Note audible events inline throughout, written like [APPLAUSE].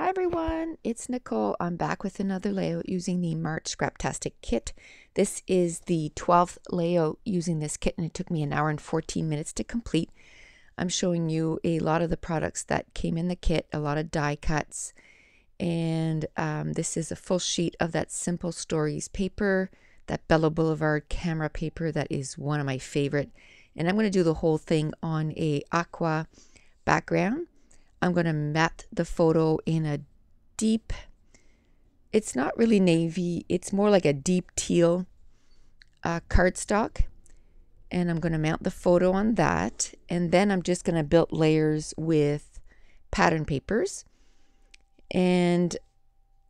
Hi everyone, it's Nicole. I'm back with another layout using the March Scraptastic kit. This is the 12th layout using this kit and it took me an hour and 14 minutes to complete. I'm showing you a lot of the products that came in the kit, a lot of die cuts, and um, this is a full sheet of that Simple Stories paper, that Bella Boulevard camera paper that is one of my favorite. And I'm going to do the whole thing on a aqua background I'm going to mat the photo in a deep, it's not really navy, it's more like a deep teal uh, cardstock. And I'm going to mount the photo on that. And then I'm just going to build layers with pattern papers. And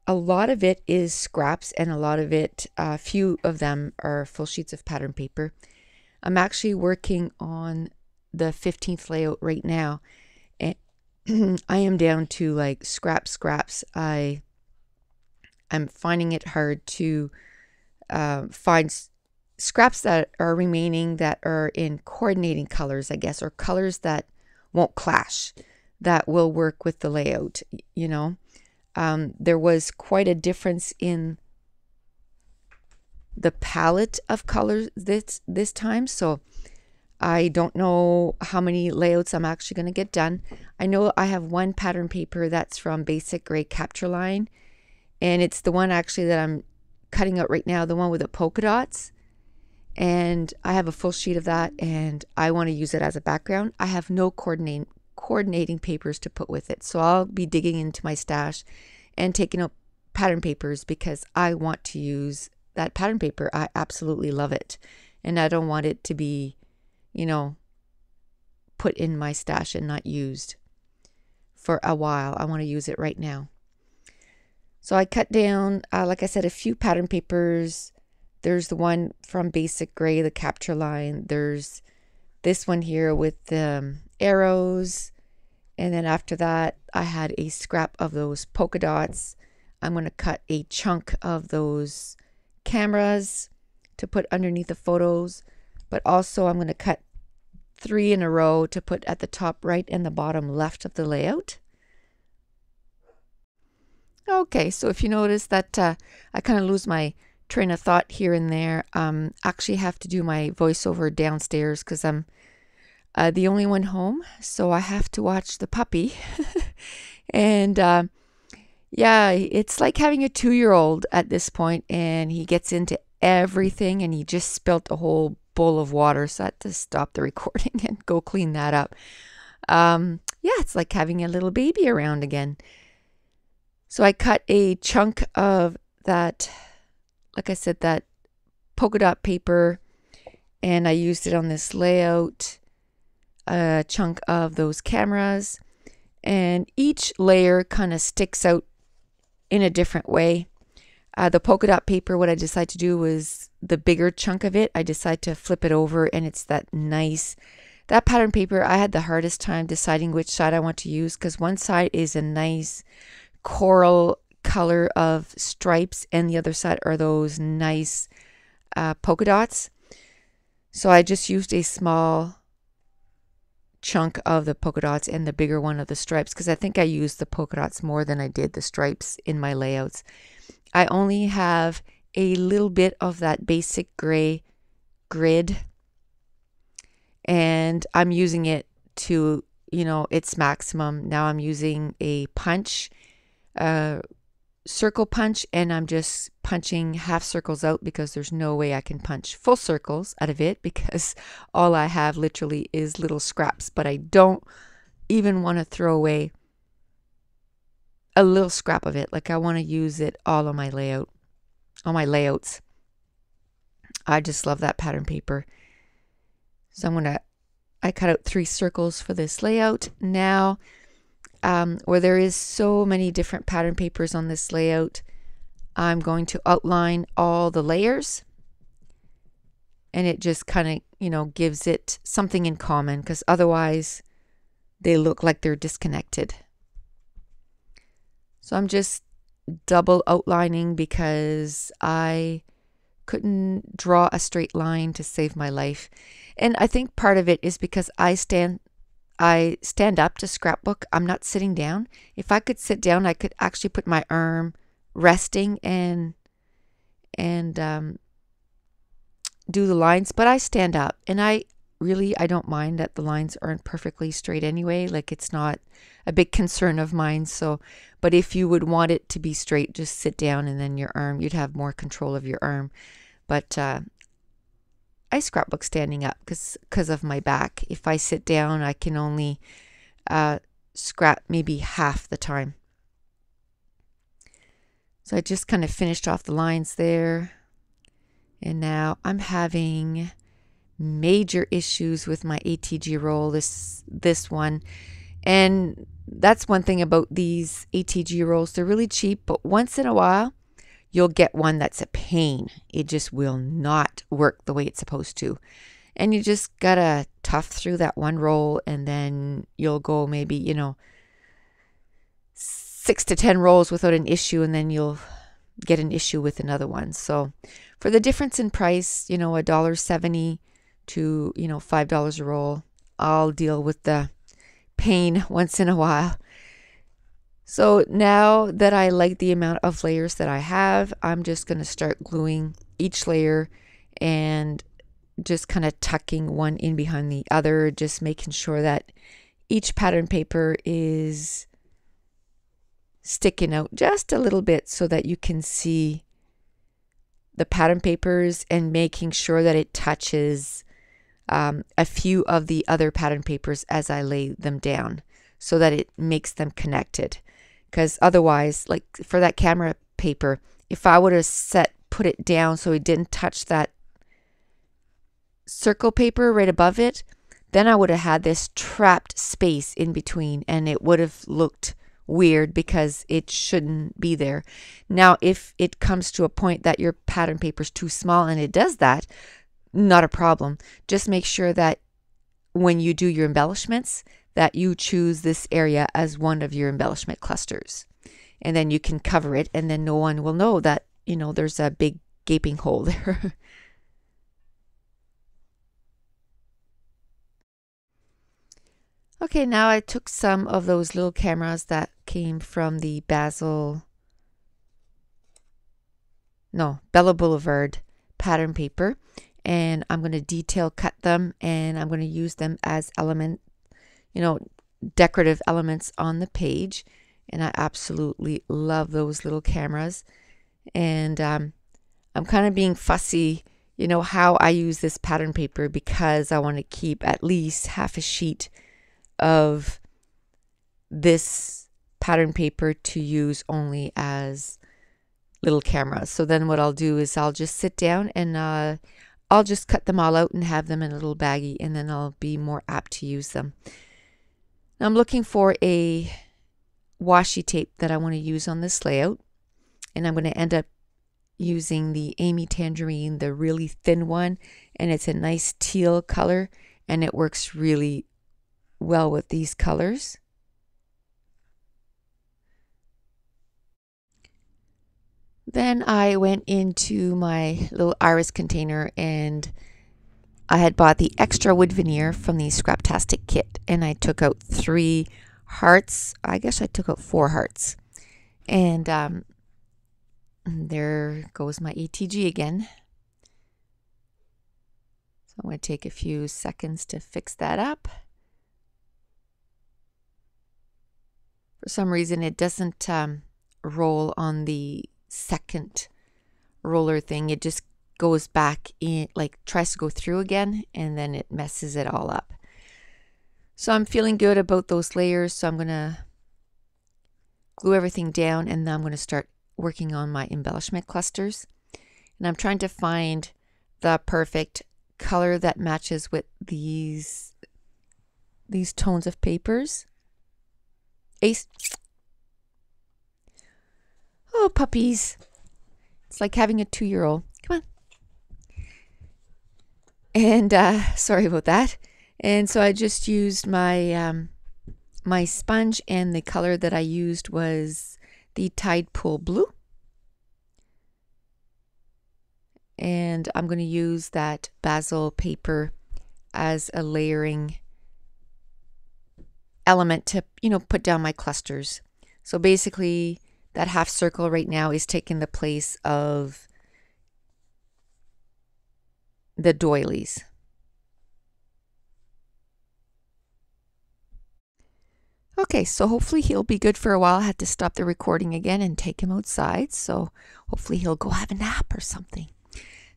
a lot of it is scraps and a lot of it, a uh, few of them are full sheets of pattern paper. I'm actually working on the 15th layout right now [CLEARS THROAT] I am down to like scrap scraps. I I'm finding it hard to uh, find scraps that are remaining that are in coordinating colors, I guess, or colors that won't clash, that will work with the layout. You know, um, there was quite a difference in the palette of colors this this time, so I don't know how many layouts I'm actually going to get done. I know I have one pattern paper that's from Basic Gray Capture Line, and it's the one actually that I'm cutting out right now, the one with the polka dots. And I have a full sheet of that, and I want to use it as a background. I have no coordinating coordinating papers to put with it, so I'll be digging into my stash and taking out pattern papers because I want to use that pattern paper. I absolutely love it, and I don't want it to be you know, put in my stash and not used for a while. I want to use it right now. So I cut down, uh, like I said, a few pattern papers. There's the one from Basic Gray, the capture line. There's this one here with the um, arrows. And then after that, I had a scrap of those polka dots. I'm going to cut a chunk of those cameras to put underneath the photos but also I'm going to cut three in a row to put at the top right and the bottom left of the layout. Okay, so if you notice that uh, I kind of lose my train of thought here and there, um, actually have to do my voiceover downstairs because I'm uh, the only one home, so I have to watch the puppy. [LAUGHS] and uh, yeah, it's like having a two year old at this point, and he gets into everything, and he just spilt a whole bowl of water, so I had to stop the [LAUGHS] recording and go clean that up. Um, yeah, it's like having a little baby around again. So I cut a chunk of that, like I said, that polka dot paper, and I used it on this layout, a chunk of those cameras, and each layer kind of sticks out in a different way. Uh, the polka dot paper, what I decided to do was the bigger chunk of it. I decide to flip it over and it's that nice, that pattern paper. I had the hardest time deciding which side I want to use because one side is a nice coral color of stripes and the other side are those nice uh, polka dots. So I just used a small chunk of the polka dots and the bigger one of the stripes because I think I used the polka dots more than I did the stripes in my layouts. I only have a little bit of that basic gray grid and I'm using it to, you know, its maximum. Now I'm using a punch, uh, circle punch, and I'm just punching half circles out because there's no way I can punch full circles out of it [LAUGHS] because all I have literally is little scraps, but I don't even want to throw away a little scrap of it. Like I want to use it all on my layout, on my layouts. I just love that pattern paper. So I'm going to, I cut out three circles for this layout. Now, um, where there is so many different pattern papers on this layout, I'm going to outline all the layers. And it just kind of, you know, gives it something in common because otherwise they look like they're disconnected. So I'm just double outlining because I couldn't draw a straight line to save my life. And I think part of it is because I stand I stand up to scrapbook. I'm not sitting down. If I could sit down, I could actually put my arm resting and and um, do the lines. But I stand up, and I really I don't mind that the lines aren't perfectly straight anyway. Like it's not a big concern of mine. So, but if you would want it to be straight, just sit down and then your arm, you'd have more control of your arm. But uh, I scrapbook standing up because because of my back. If I sit down, I can only uh, scrap maybe half the time. So I just kind of finished off the lines there. And now I'm having major issues with my ATG roll this this one. And that's one thing about these ATG rolls. They're really cheap, but once in a while you'll get one that's a pain. It just will not work the way it's supposed to. And you just gotta tough through that one roll and then you'll go maybe, you know, six to 10 rolls without an issue and then you'll get an issue with another one. So for the difference in price, you know, a dollar seventy to, you know, five dollars a roll, I'll deal with the pain [LAUGHS] once in a while. So now that I like the amount of layers that I have, I'm just going to start gluing each layer and just kind of tucking one in behind the other, just making sure that each pattern paper is sticking out just a little bit so that you can see the pattern papers and making sure that it touches um, a few of the other pattern papers as I lay them down so that it makes them connected because otherwise, like for that camera paper, if I would have set put it down so it didn't touch that circle paper right above it, then I would have had this trapped space in between and it would have looked weird because it shouldn't be there. Now, if it comes to a point that your pattern paper is too small and it does that, not a problem. Just make sure that when you do your embellishments, that you choose this area as one of your embellishment clusters. And then you can cover it, and then no one will know that, you know, there's a big gaping hole [LAUGHS] there. okay, now I took some of those little cameras that came from the Basil, no, Bella Boulevard pattern paper, and I'm going to detail cut them and I'm going to use them as element you know, decorative elements on the page. And I absolutely love those little cameras. And um, I'm kind of being fussy, you know, how I use this pattern paper because I want to keep at least half a sheet of this pattern paper to use only as little cameras. So then what I'll do is I'll just sit down and uh, I'll just cut them all out and have them in a little baggie and then I'll be more apt to use them. I'm looking for a washi tape that I want to use on this layout. And I'm going to end up using the Amy Tangerine, the really thin one. And it's a nice teal color and it works really well with these colors. Then I went into my little iris container and I had bought the extra wood veneer from the Scraptastic kit and I took out three hearts. I guess I took out four hearts. And um, there goes my ATG again. So I'm going to take a few seconds to fix that up. For some reason, it doesn't um, roll on the second roller thing. It just goes back in, like tries to go through again, and then it messes it all up. So I'm feeling good about those layers. So I'm going to glue everything down and then I'm going to start working on my embellishment clusters. And I'm trying to find the perfect color that matches with these these tones of papers. Ace. Oh, puppies. It's like having a two-year-old. Come on. And uh, [LAUGHS] sorry about that. And so I just used my um, my sponge and the color that I used was the Tide Pool Blue. And I'm going to use that basil paper as a layering element to, you know, put down my clusters. So basically, that half circle right now is taking the place of the doilies. Okay, so hopefully he'll be good for a while. I had to stop the recording again and take him outside. So hopefully he'll go have a nap or something.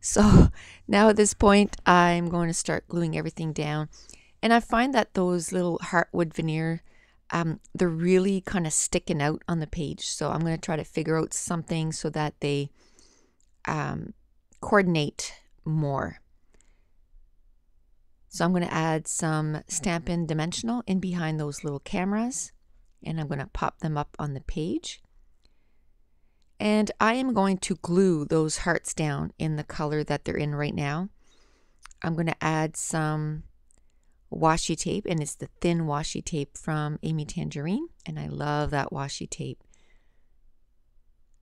So [LAUGHS] now at this point, I'm going to start gluing everything down. And I find that those little heartwood veneer, um, they're really kind of sticking out on the page. So I'm going to try to figure out something so that they um, coordinate more. So I'm going to add some Stampin' Dimensional in behind those little cameras and I'm going to pop them up on the page. And I am going to glue those hearts down in the color that they're in right now. I'm going to add some washi tape and it's the thin washi tape from Amy Tangerine and I love that washi tape.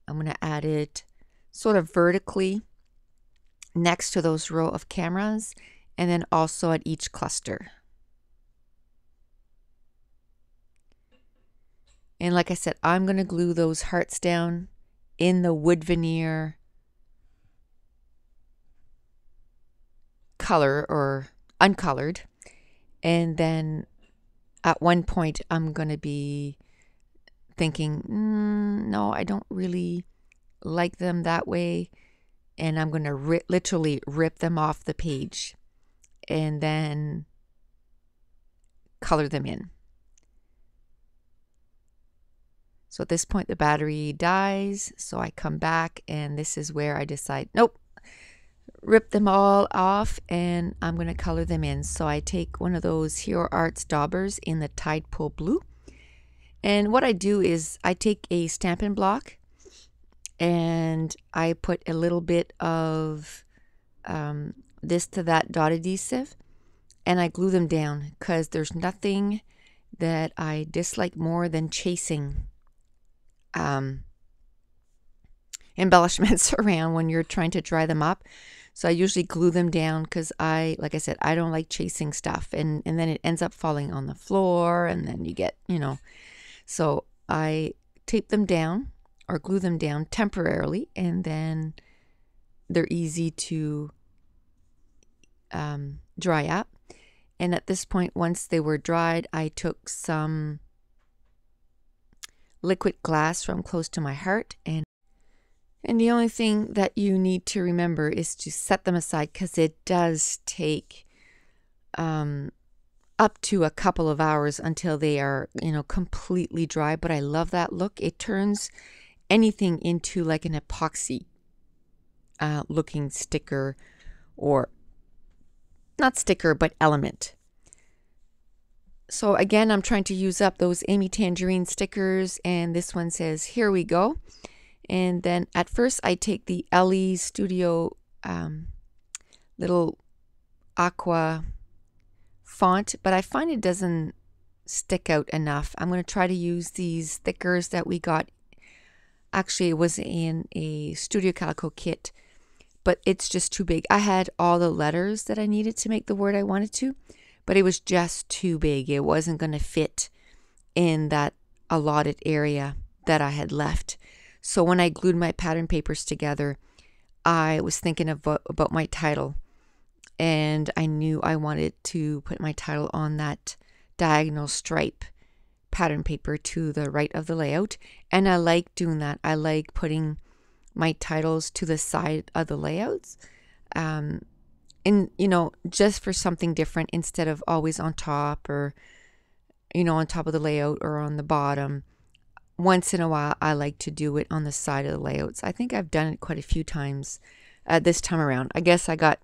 I'm going to add it sort of vertically next to those row of cameras and then also at each cluster. And like I said, I'm going to glue those hearts down in the wood veneer color or uncolored. And then at one point, I'm going to be thinking, mm, no, I don't really like them that way. And I'm going to ri- literally rip them off the page and then color them in. So at this point, the battery dies. So I come back, and this is where I decide, nope, rip them all off, and I'm going to color them in. So I take one of those Hero Arts daubers in the Tide Pool Blue. And what I do is I take a Stampin' Block and I put a little bit of um, this to that dot adhesive and I glue them down because there's nothing that I dislike more than chasing um, embellishments [LAUGHS] around when you're trying to dry them up. So I usually glue them down because I, like I said, I don't like chasing stuff, and and then it ends up falling on the floor, and then you get, you know, so I tape them down or glue them down temporarily, and then they're easy to um, dry up. And at this point, once they were dried, I took some liquid glass from close to my heart and and the only thing that you need to remember is to set them aside because it does take um, up to a couple of hours until they are, you know, completely dry. But I love that look. It turns anything into like an epoxy uh, looking sticker or not sticker, but element. So again, I'm trying to use up those Amy Tangerine stickers and this one says, here we go. And then at first I take the Elle's Studio um, little aqua font, but I find it doesn't stick out enough. I'm going to try to use these stickers that we got. Actually, it was in a Studio Calico kit but it's just too big. I had all the letters that I needed to make the word I wanted to, but it was just too big. It wasn't going to fit in that allotted area that I had left. So when I glued my pattern papers together, I was thinking about, about my title and I knew I wanted to put my title on that diagonal stripe pattern paper to the right of the layout. And I like doing that. I like putting my titles to the side of the layouts. Um, and, you know, just for something different instead of always on top or, you know, on top of the layout or on the bottom. Once in a while, I like to do it on the side of the layouts. I think I've done it quite a few times uh, this time around. I guess I got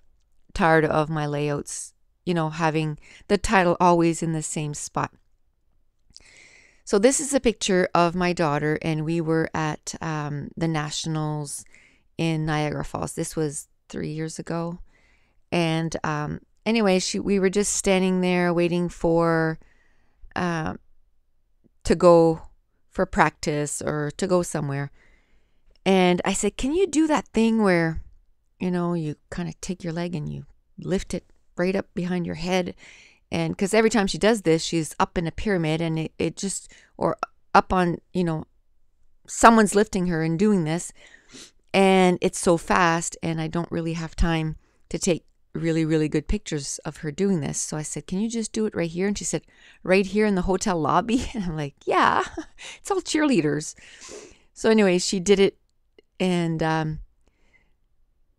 tired of my layouts, you know, having the title always in the same spot. So this is a picture of my daughter, and we were at um, the Nationals in Niagara Falls. This was three years ago, and um, anyway, she we were just standing there waiting for uh, to go for practice or to go somewhere. And I said, "Can you do that thing where, you know, you kind of take your leg and you lift it right up behind your head?" and because every time she does this, she's up in a pyramid and it, it just, or up on, you know, someone's lifting her and doing this. And it's so fast, and I don't really have time to take really, really good pictures of her doing this. So I said, Can you just do it right here? And she said, Right here in the hotel lobby? [LAUGHS] And I'm like, Yeah, [LAUGHS] it's all cheerleaders. So, anyway, she did it. And um,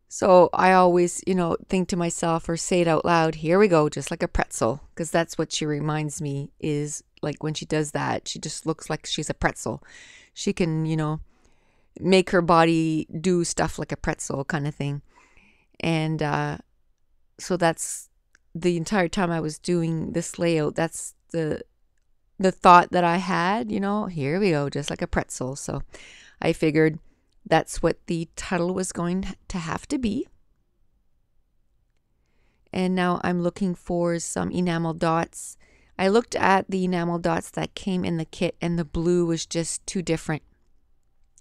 so I always, you know, think to myself or say it out loud, Here we go, just like a pretzel. Because that's what she reminds me is like when she does that, she just looks like she's a pretzel. She can, you know, make her body do stuff like a pretzel kind of thing. And uh, so that's the entire time I was doing this layout. That's the the thought that I had, you know, here we go, just like a pretzel. So I figured that's what the title was going to have to be. And now I'm looking for some enamel dots. I looked at the enamel dots that came in the kit and the blue was just too different.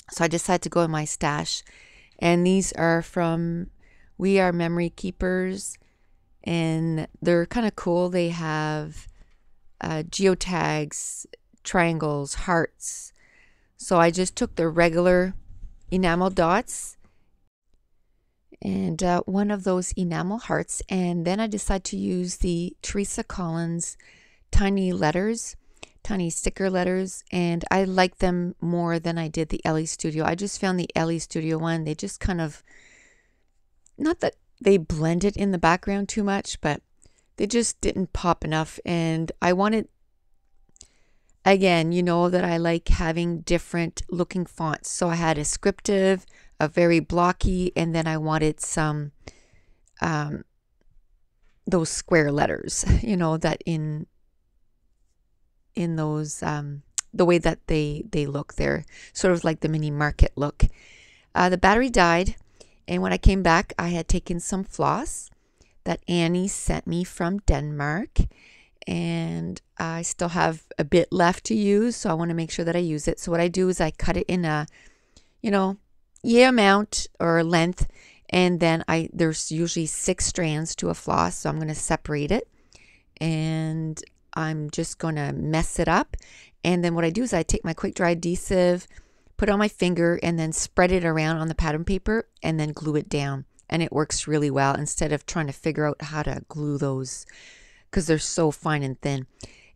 So I decided to go in my stash. And these are from We Are Memory Keepers and they're kind of cool. They have uh, geotags, triangles, hearts. So I just took the regular enamel dots and uh, one of those enamel hearts, and then I decided to use the Teresa Collins tiny letters, tiny sticker letters, and I like them more than I did the Elle's Studio. I just found the Elle's Studio one, they just kind of, not that they blend it in the background too much, but they just didn't pop enough. And I wanted, again, you know that I like having different looking fonts. So I had a scriptive, a very blocky, and then I wanted some, um, those square letters, [LAUGHS] you know, that in, in those, um, the way that they, they look, they're sort of like the mini market look. Uh, the battery died and when I came back, I had taken some floss that Annie sent me from Denmark. And I still have a bit left to use, so I want to make sure that I use it. So what I do is I cut it in a, you know, yeah amount or length, and then I there's usually six strands to a floss, so I'm going to separate it, and I'm just going to mess it up. And then what I do is I take my quick dry adhesive put on my finger and then spread it around on the pattern paper and then glue it down. And it works really well instead of trying to figure out how to glue those because they're so fine and thin.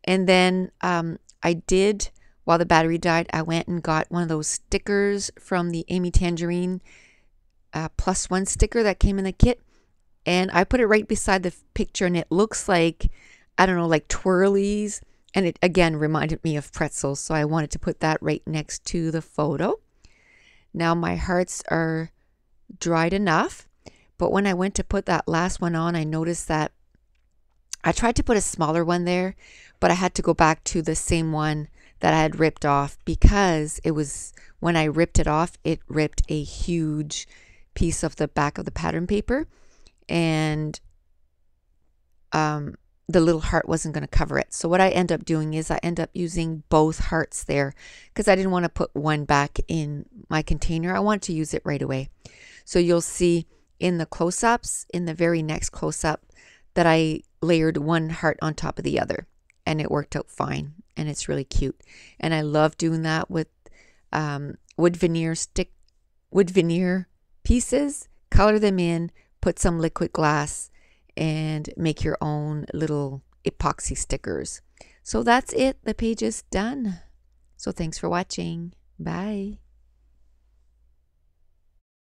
And then um, I did, while the battery died, I went and got one of those stickers from the Amy Tangerine uh, plus one sticker that came in the kit. And I put it right beside the picture, and it looks like, I don't know, like twirlies and it again reminded me of pretzels, so I wanted to put that right next to the photo. Now my hearts are dried enough, but when I went to put that last one on, I noticed that I tried to put a smaller one there, but I had to go back to the same one that I had ripped off because it was when I ripped it off, it ripped a huge piece of the back of the pattern paper and um the little heart wasn't going to cover it. So what I end up doing is I end up using both hearts there because I didn't want to put one back in my container. I want to use it right away. So you'll see in the close-ups, in the very next close-up, that I layered one heart on top of the other and it worked out fine and it's really cute. And I love doing that with um, wood veneer stick, wood veneer pieces, color them in, put some liquid glass and make your own little epoxy stickers. So that's it. The page is done. So thanks for watching. Bye.